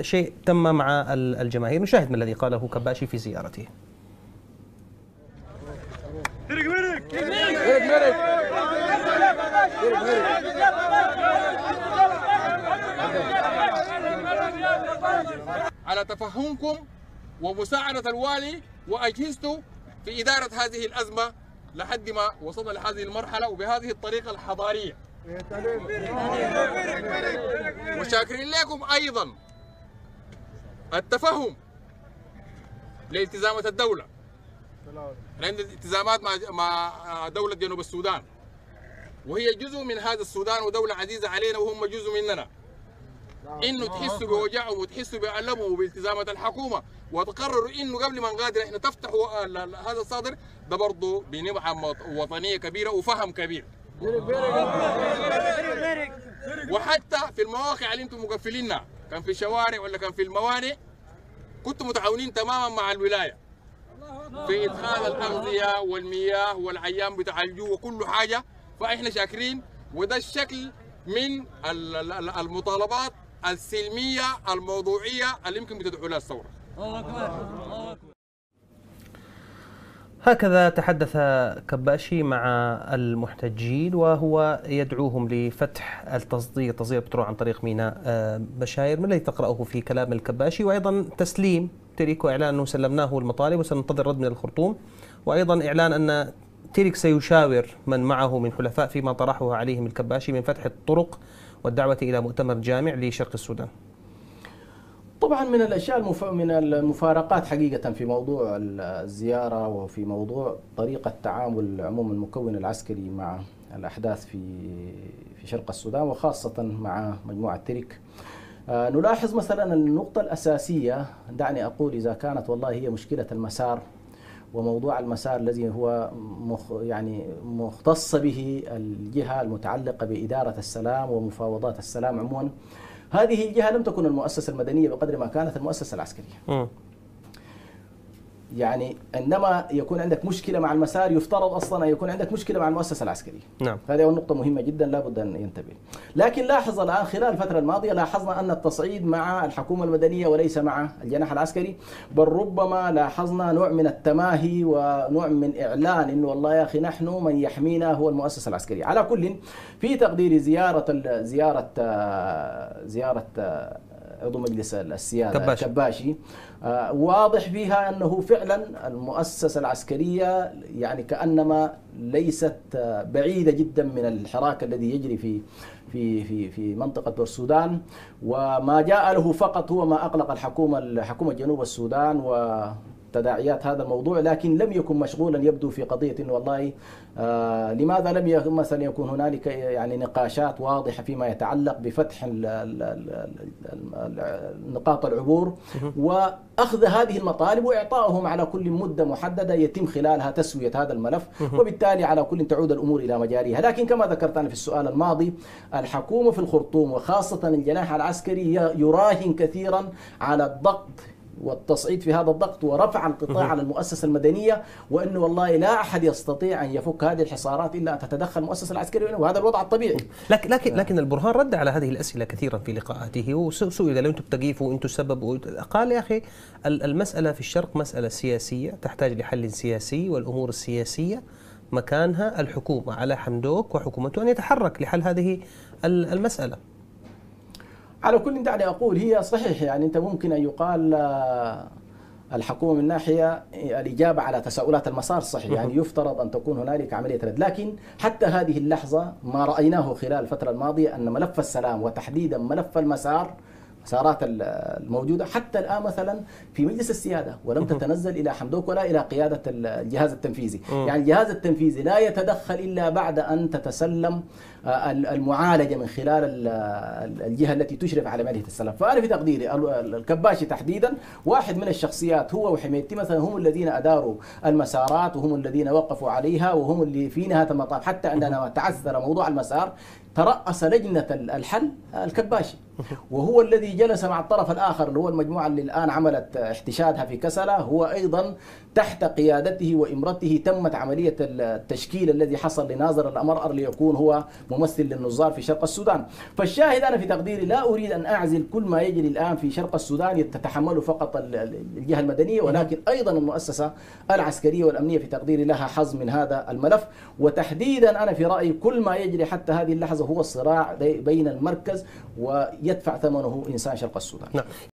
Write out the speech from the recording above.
شيء تم مع الجماهير. نشاهد ما الذي قاله كباشي في زيارته. على تفهمكم ومساعدة الوالي وأجهزته في إدارة هذه الأزمة لحد ما وصلنا لهذه المرحلة وبهذه الطريقة الحضارية. وشاكرين لكم أيضا. التفهم لالتزامات الدولة. عندنا التزامات مع مع دولة جنوب السودان. وهي جزء من هذا السودان ودولة عزيزة علينا وهم جزء مننا. إنه تحسوا بوجعهم وتحسوا بألمهم وبالتزامات الحكومة. وتقرروا إنه قبل ما نغادر إحنا تفتحوا هذا الصادر ده برضه بنبعة وطنية كبيرة وفهم كبير. وحتى في المواقع اللي أنتم مقفلينها كان في الشوارع ولا كان في الموانئ كنتم متعاونين تماما مع الولاية في إدخال الأغذية والمياه والعيام بتاع الجو وكل حاجة فإحنا شاكرين. وده الشكل من المطالبات السلمية الموضوعية اللي يمكن بتدعو لها الثورة. الله أكبر. الله أكبر. هكذا تحدث كباشي مع المحتجين وهو يدعوهم لفتح التصدير تصدير البترول عن طريق ميناء آه، بشاير ما الذي تقرأه في كلام الكباشي. وأيضا تسليم تريك وإعلان أنه سلمناه المطالب وسننتظر رد من الخرطوم. وأيضا إعلان أن تيريك سيشاور من معه من حلفاء فيما طرحه عليهم الكباشي من فتح الطرق والدعوة إلى مؤتمر جامع لشرق السودان. طبعا من الأشياء المف... من المفارقات حقيقة في موضوع الزيارة وفي موضوع طريقة تعامل عموم المكون العسكري مع الأحداث في في شرق السودان وخاصة مع مجموعة ترك آه نلاحظ مثلا النقطة الأساسية. دعني أقول إذا كانت والله هي مشكلة المسار وموضوع المسار الذي هو مخ يعني مختص به الجهة المتعلقة بإدارة السلام ومفاوضات السلام عموما. هذه الجهة لم تكن المؤسسة المدنية بقدر ما كانت المؤسسة العسكرية. يعني عندما يكون عندك مشكلة مع المسار يفترض أصلا أن يكون عندك مشكلة مع المؤسسة العسكرية. نعم. هذه نقطة مهمة جدا لابد أن ينتبه. لكن لاحظ الآن خلال الفترة الماضية لاحظنا أن التصعيد مع الحكومة المدنية وليس مع الجناح العسكري، بل ربما لاحظنا نوع من التماهي ونوع من إعلان إنه والله يا أخي نحن من يحمينا هو المؤسسة العسكرية، على كل في تقديري زيارة زيارة زيارة عضو مجلس السيادة كباشي, كباشي. آه واضح فيها أنه فعلا المؤسسة العسكرية يعني كأنما ليست آه بعيدة جدا من الحراك الذي يجري في في في في منطقة السودان. وما جاء له فقط هو ما أقلق الحكومة حكومه جنوب السودان و تداعيات هذا الموضوع لكن لم يكن مشغولا يبدو في قضية إنه والله آه لماذا لم مثلا يكون هنالك يعني نقاشات واضحة فيما يتعلق بفتح نقاط العبور وأخذ هذه المطالب واعطائهم على كل مدة محددة يتم خلالها تسوية هذا الملف وبالتالي على كل تعود الأمور إلى مجاريها. لكن كما ذكرت أنا في السؤال الماضي الحكومة في الخرطوم وخاصة الجناح العسكري يراهن كثيرا على الضغط والتصعيد في هذا الضغط ورفع القطاع على المؤسسة المدنية وإنه والله لا أحد يستطيع أن يفك هذه الحصارات إلا أن تتدخل المؤسسه العسكرية وهذا الوضع الطبيعي. لكن لكن لكن البرهان رد على هذه الأسئلة كثيرا في لقاءاته وسئل قال أنتم بتقيفوا أنتم السبب قال يا أخي المسألة في الشرق مسألة سياسية تحتاج لحل سياسي والأمور السياسية مكانها الحكومة على حمدوك وحكومته أن يتحرك لحل هذه المسألة. على كل دعني أقول هي صحيح يعني أنت ممكن أن يقال آه، الحكومة من ناحية الإجابة على تساؤلات المسار صحيح يعني يفترض أن تكون هنالك عملية رد. لكن حتى هذه اللحظة ما رأيناه خلال الفترة الماضية أن ملف السلام وتحديدا ملف المسار مسارات الموجودة. حتى الآن مثلا في مجلس السيادة ولم تتنزل إلى حمدوك ولا إلى قيادة الجهاز التنفيذي. يعني الجهاز التنفيذي لا يتدخل إلا بعد أن تتسلم آه، المعالجة من خلال الجهة التي تشرف على عملية السلام. فأنا في تقديري الكباشي تحديدا واحد من الشخصيات هو وحميدتي. مثلا هم الذين أداروا المسارات وهم الذين وقفوا عليها وهم اللي في نهاية المطاف. حتى عندما تعثر موضوع المسار ترأس لجنة الحل الكباشي. وهو الذي جلس مع الطرف الآخر اللي هو المجموعة اللي الآن عملت احتشادها في كسلة هو أيضا تحت قيادته وإمرته تمت عملية التشكيل الذي حصل لناظر الأمرأر ليكون هو ممثل للنظار في شرق السودان. فالشاهد أنا في تقديري لا أريد أن أعزل كل ما يجري الآن في شرق السودان تتحمله فقط الجهة المدنية ولكن أيضا المؤسسة العسكرية والأمنية في تقديري لها حظ من هذا الملف. وتحديدا أنا في رأيي كل ما يجري حتى هذه اللحظة هو الصراع بين المركز ويدفع ثمنه إنسان شرق السودان. نعم.